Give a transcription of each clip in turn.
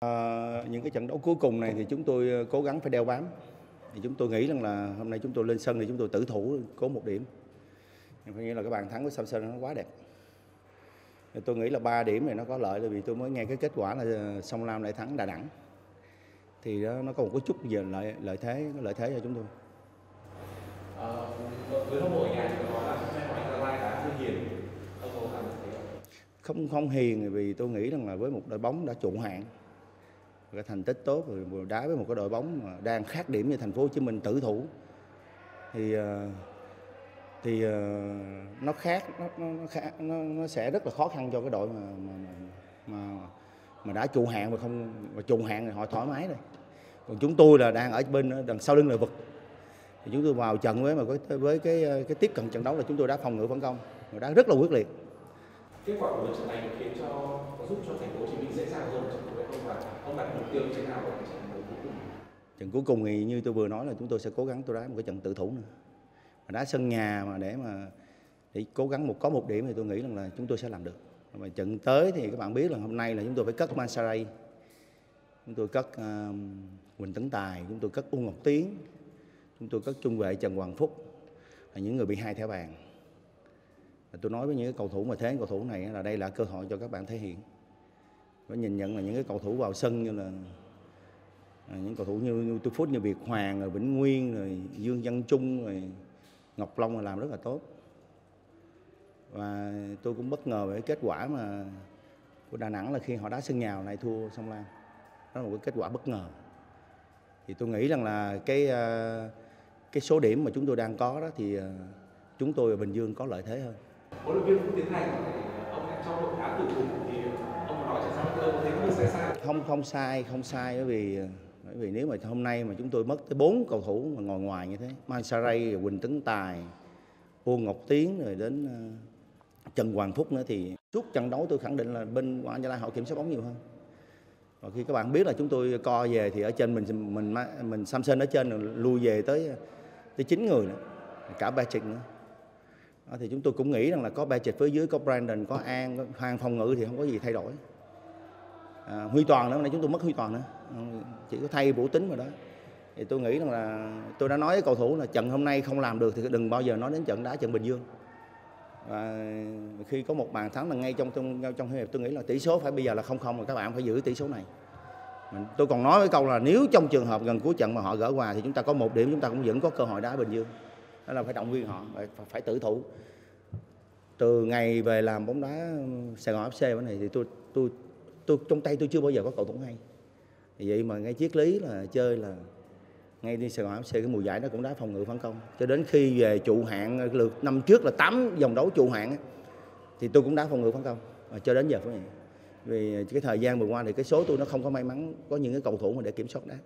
À, những cái trận đấu cuối cùng này thì chúng tôi ờ, cố gắng phải đeo bám. Thì chúng tôi nghĩ rằng là hôm nay chúng tôi lên sân thì chúng tôi tử thủ có một điểm. Nhưng phải nghĩ là cái bàn thắng của Samson nó quá đẹp. Thì tôi nghĩ là 3 điểm này nó có lợi là vì tôi mới nghe cái kết quả là ờ, Sông Lam lại thắng Đà Nẵng. Thì đó, nó có một cái chút giờ lợi lợi thế lợi thế cho chúng tôi. Ờ, với hâm mộ ở nhà thì có nói là hôm nay Hoàng Gia Lai đã hiền có? Không không hiền vì tôi nghĩ rằng là với một đội bóng đã trụ hạng cái thành tích tốt rồi đá với một cái đội bóng mà đang khác điểm như thành phố Hồ Chí Minh tử thủ. Thì ờ, thì ờ, nó khác nó nó nó, khác, nó nó sẽ rất là khó khăn cho cái đội mà mà mà, mà, đã trụ hạng mà không mà trụ hạng thì họ thoải mái rồi. Còn chúng tôi là đang ở bên ờ, đằng sau lưng là vực. Thì chúng tôi vào trận với mà với với cái cái tiếp cận trận đấu là chúng tôi đã phòng ngự phản công và đã rất là quyết liệt. Kết quả của trận này khiến cho giúp cho thành phố Hồ Chí Minh dễ dàng hơn không đặt mục tiêu như thế nào trận đấu cuối cùng? trận cuối cùng thì như tôi vừa nói là chúng tôi sẽ cố gắng tôi đá một cái trận tự thủ nữa. Mà đá sân nhà mà để mà để cố gắng một có một điểm thì tôi nghĩ rằng là chúng tôi sẽ làm được. Mà trận tới thì các bạn biết là hôm nay là chúng tôi phải cất Mansaray chúng tôi cất ờ, uh, Quỳnh Tấn Tài chúng tôi cất U Ngọc Tiến chúng tôi cất trung vệ Trần Hoàng Phúc là những người bị hai thẻ vàng. Tôi nói với những cầu thủ mà thế cầu thủ này là đây là cơ hội cho các bạn thể hiện và nhìn nhận là những cái cầu thủ vào sân như là à, những cầu thủ như, như tôi phút như Việt Hoàng rồi Vĩnh Nguyên rồi Dương Văn Trung rồi Ngọc Long là làm rất là tốt. Và tôi cũng bất ngờ về cái kết quả mà của Đà Nẵng là khi họ đá sân nhà này thua Sông Lam. Đó là một cái kết quả bất ngờ. Thì tôi nghĩ rằng là cái à, cái số điểm mà chúng tôi đang có đó thì à, chúng tôi ở Bình Dương có lợi thế hơn. Huấn luyện viên Vũ Tiến Thành ông trong cho đội đá từ cùng thì không không sai không sai bởi vì bởi vì nếu mà hôm nay mà chúng tôi mất tới bốn cầu thủ mà ngồi ngoài như thế Man Saray, Quỳnh Tấn Tài Uông Ngọc Tiến rồi đến ờ, Trần Hoàng Phúc nữa thì suốt trận đấu tôi khẳng định là bên quan Gia Lai họ kiểm soát bóng nhiều hơn. Và khi các bạn biết là chúng tôi co về thì ở trên mình mình mình Samson ở trên rồi lui về tới tới chín người nữa cả Patrick nữa. Đó, thì chúng tôi cũng nghĩ rằng là có Patrick phía dưới có Brandon có An có Hoàng phòng ngự thì không có gì thay đổi à, Huy Toàn nữa hôm nay chúng tôi mất Huy Toàn nữa. Chỉ có thay Vũ Tính mà đó. Thì tôi nghĩ rằng là tôi đã nói với cầu thủ là trận hôm nay không làm được thì đừng bao giờ nói đến trận đá trận Bình Dương. Và khi có một bàn thắng là ngay trong trong trong hiệp tôi nghĩ là tỷ số phải bây giờ là không không mà các bạn phải giữ tỷ số này. Tôi còn nói với câu là nếu trong trường hợp gần cuối trận mà họ gỡ hòa thì chúng ta có một điểm chúng ta cũng vẫn có cơ hội đá Bình Dương. Đó là phải động viên họ phải, phải, phải tử thủ. Từ ngày về làm bóng đá Sài Gòn FC bên này thì tôi tôi tôi trong tay tôi chưa bao giờ có cầu thủ hay. Vậy mà ngay triết lý là chơi là ngay đi Sài Gòn FC cái mùa giải đó cũng đá phòng ngự phản công. Cho đến khi về trụ hạng lượt năm trước là 8 vòng đấu trụ hạng thì tôi cũng đá phòng ngự phản công. Và cho đến giờ cũng vậy, vì cái thời gian vừa qua thì cái số tôi nó không có may mắn có những cái cầu thủ mà để kiểm soát đá.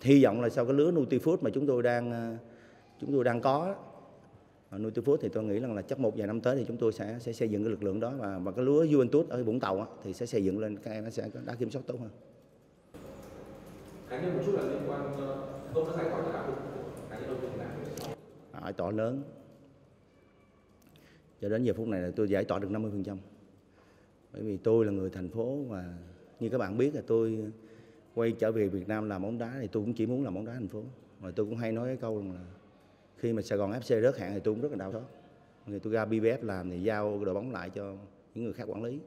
Hy vọng là sau cái lứa Nutifood mà chúng tôi đang ờ, chúng tôi đang có đó, ở Nutifood thì tôi nghĩ rằng là chắc một vài năm tới thì chúng tôi sẽ sẽ xây dựng cái lực lượng đó và và cái lứa Juventus ở Vũng Tàu á, thì sẽ xây dựng lên các em nó sẽ đá kiểm soát tốt hơn. Cá nhân một chút là liên quan ờ, ông đã giải tỏa được áp lực của cá nhân ông nào? giải tỏa lớn. Cho đến giờ phút này là tôi giải tỏa được 50% bởi vì tôi là người thành phố và như các bạn biết là tôi quay trở về Việt Nam làm bóng đá thì tôi cũng chỉ muốn làm bóng đá thành phố. Và tôi cũng hay nói cái câu rằng là khi mà Sài Gòn FC rớt hạng thì tôi cũng rất là đau xót. Thì tôi ra BBF làm thì giao đội bóng lại cho những người khác quản lý.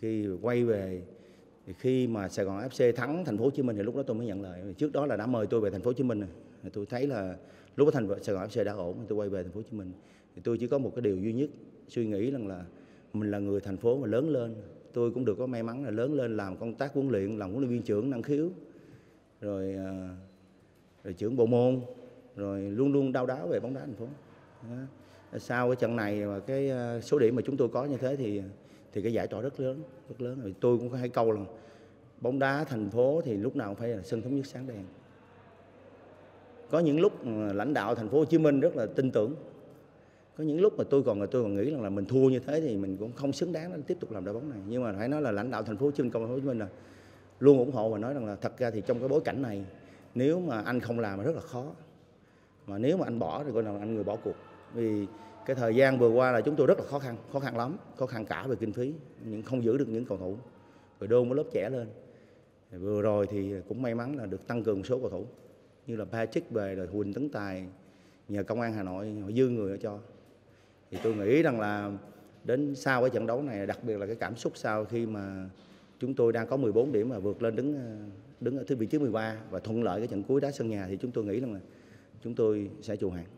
Khi quay về, thì khi mà Sài Gòn FC thắng thành phố Hồ Chí Minh thì lúc đó tôi mới nhận lời. Trước đó là đã mời tôi về thành phố Hồ Chí Minh rồi. Tôi thấy là lúc đó thành Sài Gòn FC đã ổn tôi quay về thành phố Hồ Chí Minh. Thì tôi chỉ có một cái điều duy nhất suy nghĩ rằng là mình là người thành phố mà lớn lên, tôi cũng được có may mắn là lớn lên làm công tác huấn luyện, làm huấn luyện viên trưởng, năng khiếu, rồi à, rồi trưởng bộ môn rồi luôn luôn đau đáu về bóng đá thành phố. Đó. sau cái trận này và cái ờ, số điểm mà chúng tôi có như thế thì thì cái giải tỏa rất lớn rất lớn. Rồi tôi cũng có hai câu là bóng đá thành phố thì lúc nào cũng phải là sân thống nhất sáng đèn. Có những lúc mà lãnh đạo thành phố Hồ Chí Minh rất là tin tưởng. Có những lúc mà tôi còn tôi còn nghĩ rằng là mình thua như thế thì mình cũng không xứng đáng để tiếp tục làm đội bóng này. Nhưng mà phải nói là lãnh đạo thành phố Hồ Chí Minh công an Hồ Chí Minh là luôn ủng hộ và nói rằng là thật ra thì trong cái bối cảnh này, nếu mà anh không làm là rất là khó mà nếu mà anh bỏ thì coi là anh người bỏ cuộc. Vì cái thời gian vừa qua là chúng tôi rất là khó khăn khó khăn lắm, khó khăn cả về kinh phí, nhưng không giữ được những cầu thủ. Rồi đôn cái lớp trẻ lên. Vừa rồi thì cũng may mắn là được tăng cường một số cầu thủ, như là Patrick về, rồi Huỳnh Tấn Tài nhờ công an Hà Nội, họ dư người cho. Thì tôi nghĩ rằng là đến sau cái trận đấu này, đặc biệt là cái cảm xúc sau khi mà chúng tôi đang có 14 điểm và vượt lên đứng ờ, đứng ở thứ vị trí 13 và thuận lợi cái trận cuối đá sân nhà, thì chúng tôi nghĩ rằng là chúng tôi sẽ trụ hạng